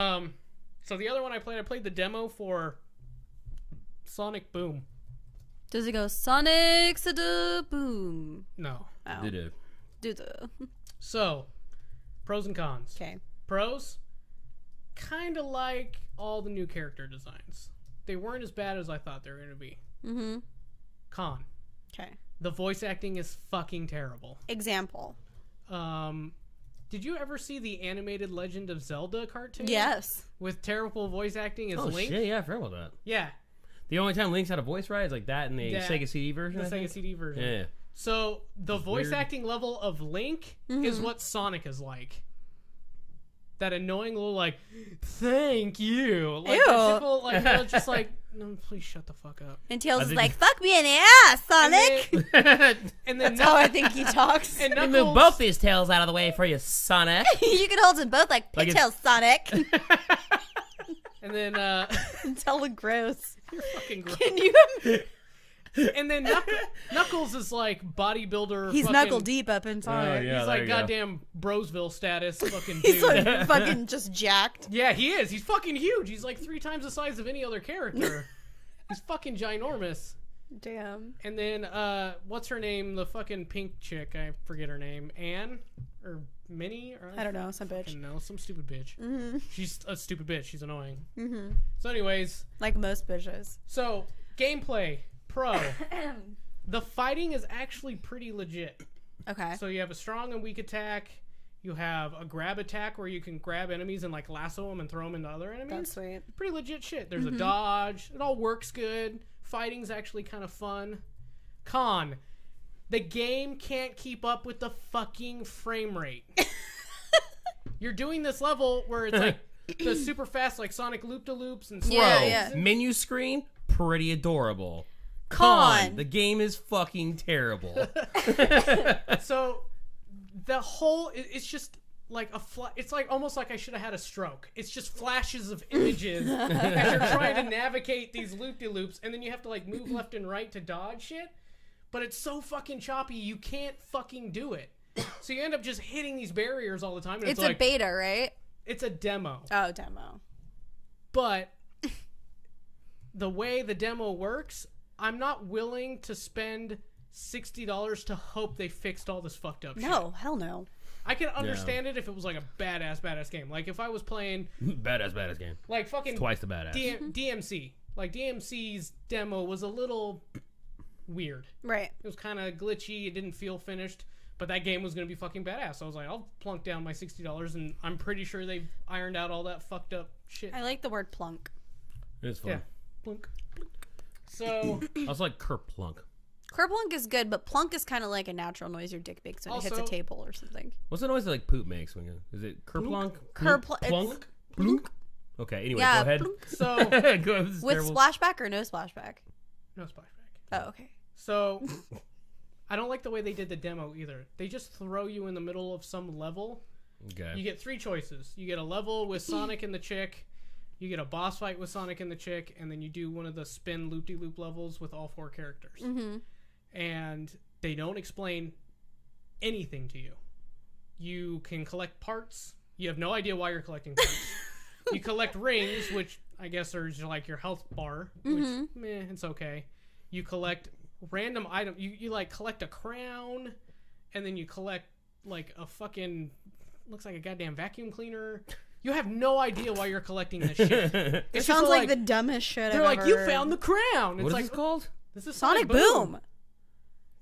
Um, so the other one I played, I played the demo for Sonic Boom. Does it go Sonic Sada Boom? No. Oh. Doo-doo. Do the. So, pros and cons. Okay. Pros, kind of like all the new character designs. They weren't as bad as I thought they were going to be. Mm-hmm. Con, Okay. the voice acting is fucking terrible. Example. Um, did you ever see the animated Legend of Zelda cartoon? Yes. With terrible voice acting as Oh Link? shit! Yeah, I forgot about that. Yeah, The only time Link's had a voice right is like that in the Yeah. Sega CD version. the I Sega think. CD version. Yeah. So the voice weird. acting level of Link is mm-hmm. what Sonic is like. That annoying little like, thank you. Like, Ew. that simple, like they're just like, no, please shut the fuck up. And Tails is think- like, "Fuck me in the ass, Sonic." And then, and then That's how I think he talks. and Let me Knuckles, move both these tails out of the way for you, Sonic. you can hold them both like Like Sonic. and then uh, It's hella gross. You're fucking gross. Can you? And then Knuckles, Knuckles is like bodybuilder. He's fucking, knuckle deep up inside. Oh, yeah. He's like you go. goddamn Brosville status fucking He's dude. like fucking just jacked. Yeah, he is. He's fucking huge. He's like three times the size of any other character. He's fucking ginormous. Damn. And then, uh, what's her name? The fucking pink chick. I forget her name. Anne or Minnie? Or I don't know, some bitch. No, some stupid bitch. Mm-hmm. She's a stupid bitch. She's annoying. Mm-hmm. So, anyways, Like most bitches. so gameplay pro. the fighting is actually pretty legit. Okay. So you have a strong and weak attack. You have a grab attack where you can grab enemies and like lasso them and throw them into other enemies. That's sweet. pretty legit shit. There's a mm-hmm. dodge. It all works good. Fighting's actually kind of fun. Con, the game can't keep up with the fucking frame rate. You're doing this level where it's like the super fast, like Sonic loop to loops and Yeah, slows. yeah. Menu screen, pretty adorable. Con. The game is fucking terrible. So the whole it- it's just like a fla- it's like almost like I should have had a stroke. It's just flashes of images as you're trying to navigate these loop de loops, and then you have to like move left and right to dodge shit. But it's so fucking choppy, you can't fucking do it. So you end up just hitting these barriers all the time. And it's, It's a like beta, right? it's a demo, Oh, demo. but the way the demo works, I'm not willing to spend sixty dollars to hope they fixed all this fucked up shit. No, hell no. I can understand it if it was like a badass, badass game. Like if I was playing badass, badass game. like fucking Twice the badass. DM- mm-hmm. DMC. Like DMC's demo was a little weird. Right. It was kind of glitchy. It didn't feel finished. But that game was gonna be fucking badass. So I was like, I'll plunk down my sixty dollars, and I'm pretty sure they've ironed out all that fucked up shit. I like the word plunk. It's fun. Yeah, plunk. So I was like Kerplunk. Kerplunk is good, but plunk is kind of like a natural noise your dick makes when it hits a table or something. What's the noise that like poop makes when you? Is it Kerplunk? Kerpl- it's- Plunk? Plunk? Okay. Anyway, Yeah, go ahead. plunk. so go ahead. This is With terrible. splashback or no splashback? no splashback. Oh, okay. So I don't like the way they did the demo either. They just throw you in the middle of some level Okay. You get three choices. You get a level with Sonic and the chick. You get a boss fight with Sonic and the chick, and then you do one of the spin loop de loop levels with all four characters. Mm-hmm. And they don't explain anything to you. You can collect parts. You have no idea why you're collecting parts. you collect rings, which I guess are like your health bar, which Mhm. meh, it's okay. You collect random item. You you like collect a crown, and then you collect like a fucking looks like a goddamn vacuum cleaner. You have no idea why you're collecting this shit. It's It sounds like, like, the dumbest shit ever. they're I've like ever you heard. found the crown. It's what is like this called? this is Sonic Boom.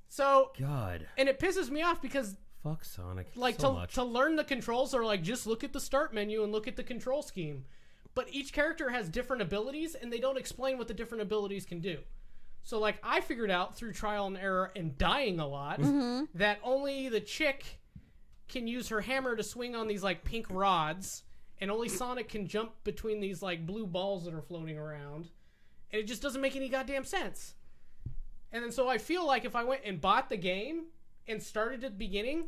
So God. and it pisses me off because Fuck Sonic. like so to, much. to learn the controls are like just look at the start menu and look at the control scheme but each character has different abilities and they don't explain what the different abilities can do so like i figured out through trial and error and dying a lot Mm-hmm. that only the chick can use her hammer to swing on these like pink rods and only sonic can jump between these like blue balls that are floating around and it just doesn't make any goddamn sense and then so i feel like if i went and bought the game and started at the beginning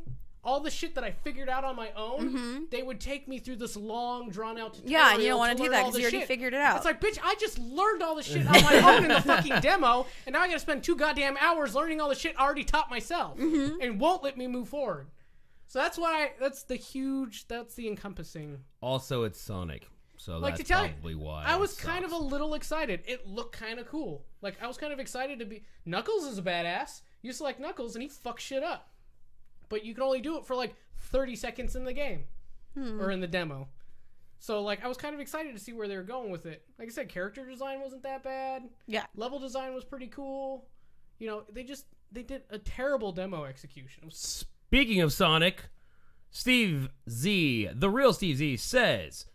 all the shit that I figured out on my own, they would take me through this long, drawn out tutorial. Mm-hmm. Yeah, and you don't want to do that because you already figured it out. It's like, bitch, I just learned all the shit on my own in the fucking demo, and now I gotta spend two goddamn hours learning all the shit I already taught myself, Mm-hmm. and won't let me move forward. So that's why that's the huge, that's the encompassing. also, it's Sonic. So Like, to that's tell you, probably why. I it was kind of a little excited. It looked kind of cool. Like I was kind of excited to be. Knuckles is a badass. You select Knuckles and he fucks shit up, but you can only do it for like 30 seconds in the game hmm. or in the demo. So like I was kind of excited to see where they were going with it. Like I said, character design wasn't that bad. Yeah. Level design was pretty cool. You know, they just they did a terrible demo execution. It was Speaking of Sonic, Steve Z, the real Steve Z, says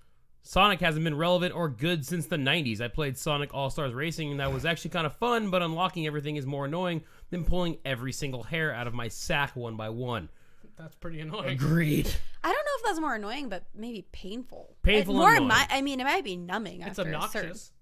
Sonic hasn't been relevant or good since the 90s. I played Sonic All Stars Racing and that was actually kind of fun, but unlocking everything is more annoying than pulling every single hair out of my sack one by one. that's pretty annoying. Agreed. I don't know if that's more annoying, but maybe painful. Painful More, annoying. mi- I mean, it might be numbing. It's after a certain- obnoxious.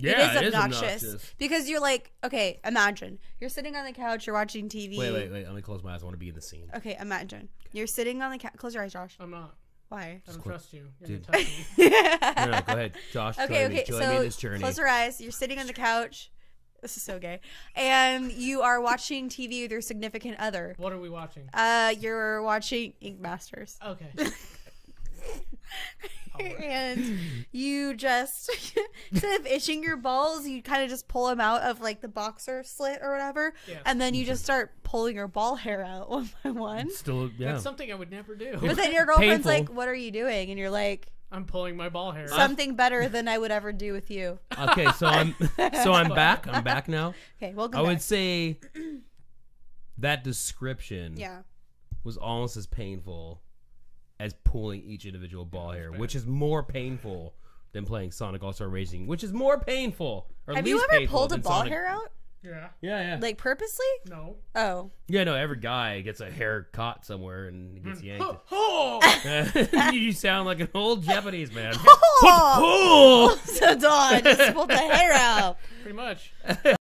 Yeah, it is obnoxious because you're like, okay, imagine you're sitting on the couch, you're watching TV. Wait, wait, wait. Let me close my eyes. I want to be in the scene. Okay, imagine you're sitting on the couch. Close your eyes, Josh. I'm not. Why? I don't close- trust you. You're Dude. gonna touch me. No, no, go ahead. Josh, Okay, join me. okay. Join me in So this journey. close your eyes. You're sitting on the couch. This is so gay. And you are watching TV with your significant other. What are we watching? Uh, you're watching Ink Masters. Okay. and you just instead of itching your balls, you kind of just pull them out of like the boxer slit or whatever, Yes. and then you just start pulling your ball hair out one by one. Still, yeah. That's something I would never do. But then your girlfriend's Painful. like, "What are you doing?" And you're like, I'm pulling my ball hair. "Something better than I would ever do with you." okay, so I'm so I'm back. I'm back now. Okay, welcome I would say that description Yeah. was almost as painful as pulling each individual ball hair, which is more painful than playing Sonic All Star Racing, which is more painful. Or Have you ever pulled a ball Sonic- hair out? yeah. Yeah, yeah, Like purposely? No. Oh. yeah. No, every guy gets a hair caught somewhere and it gets mm. yanked. Oh! you sound like an old Japanese man. Oh! So Dawn just pulled the hair out. Pretty much.